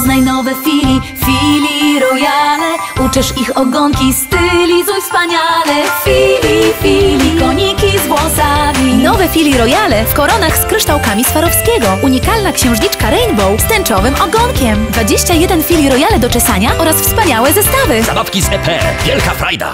Poznaj nowe fili, fili royale Uczesz ich ogonki, stylizuj wspaniale Fili, fili, koniki z włosami Nowe Fili Royale w koronach z kryształkami Swarowskiego. Unikalna księżniczka Rainbow z tęczowym ogonkiem. 21 Fili Royale do czesania oraz wspaniałe zestawy. Zabawki z EP. Wielka frajda.